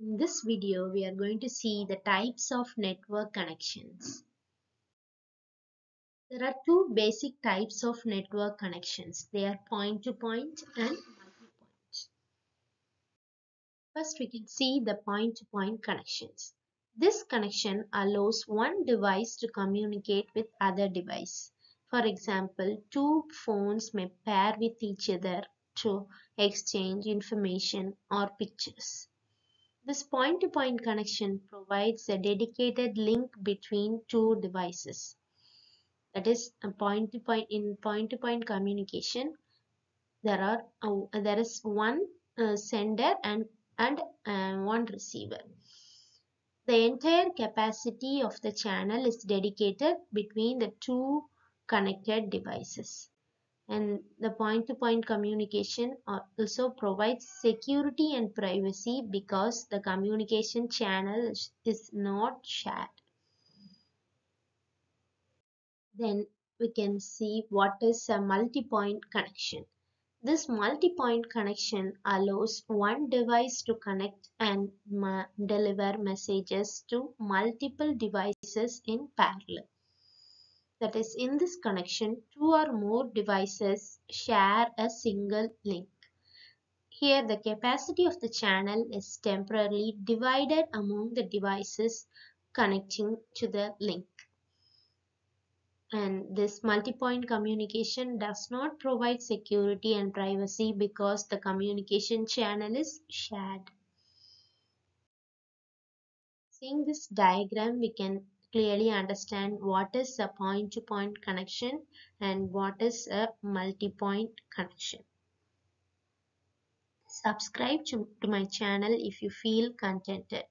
In this video, we are going to see the types of network connections. There are two basic types of network connections. They are point-to-point and multi-point. First, we can see the point-to-point connections. This connection allows one device to communicate with other device. For example, two phones may pair with each other to exchange information or pictures. This point-to-point connection provides a dedicated link between two devices. That is, a point-to-point in point-to-point communication, there are uh, there is one uh, sender and and uh, one receiver. The entire capacity of the channel is dedicated between the two connected devices and the point-to-point -point communication uh, also provides security and privacy because the communication channel is not shared. Then we can see what is a multi-point connection. This multi-point connection allows one device to connect and deliver messages to multiple devices in parallel. That is, in this connection, two or more devices share a single link. Here, the capacity of the channel is temporarily divided among the devices connecting to the link. And this multi-point communication does not provide security and privacy because the communication channel is shared. Seeing this diagram, we can clearly understand what is a point-to-point -point connection and what is a multi-point connection. Subscribe to, to my channel if you feel contented.